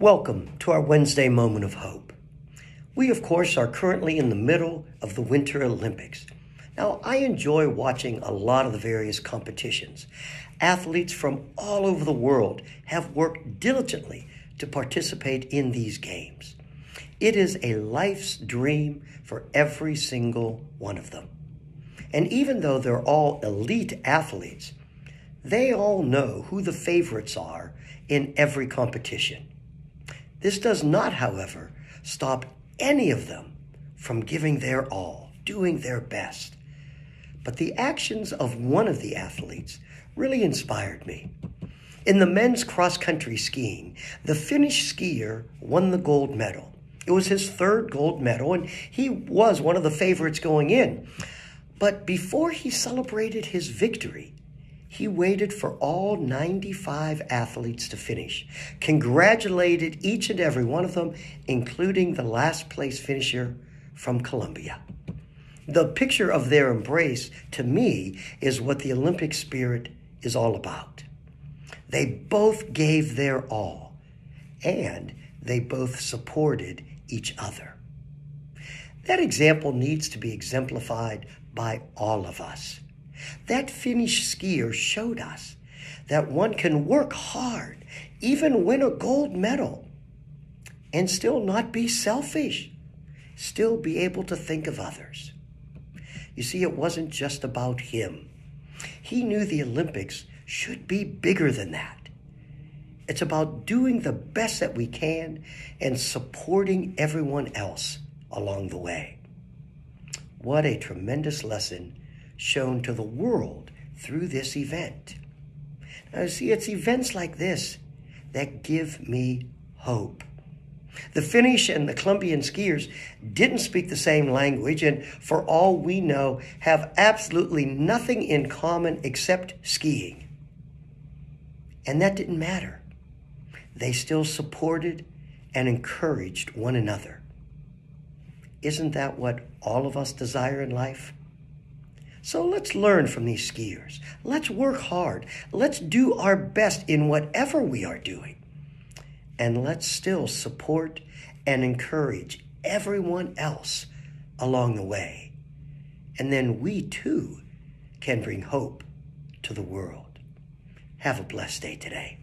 Welcome to our Wednesday moment of hope. We, of course, are currently in the middle of the Winter Olympics. Now, I enjoy watching a lot of the various competitions. Athletes from all over the world have worked diligently to participate in these games. It is a life's dream for every single one of them. And even though they're all elite athletes, they all know who the favorites are in every competition. This does not, however, stop any of them from giving their all, doing their best. But the actions of one of the athletes really inspired me. In the men's cross country skiing, the Finnish skier won the gold medal. It was his third gold medal, and he was one of the favorites going in. But before he celebrated his victory, he waited for all 95 athletes to finish, congratulated each and every one of them, including the last place finisher from Colombia. The picture of their embrace, to me, is what the Olympic spirit is all about. They both gave their all, and they both supported each other. That example needs to be exemplified by all of us. That Finnish skier showed us that one can work hard, even win a gold medal, and still not be selfish, still be able to think of others. You see, it wasn't just about him. He knew the Olympics should be bigger than that. It's about doing the best that we can and supporting everyone else along the way. What a tremendous lesson shown to the world through this event. Now, see, it's events like this that give me hope. The Finnish and the Colombian skiers didn't speak the same language and, for all we know, have absolutely nothing in common except skiing. And that didn't matter. They still supported and encouraged one another. Isn't that what all of us desire in life? So let's learn from these skiers. Let's work hard. Let's do our best in whatever we are doing. And let's still support and encourage everyone else along the way. And then we too can bring hope to the world. Have a blessed day today.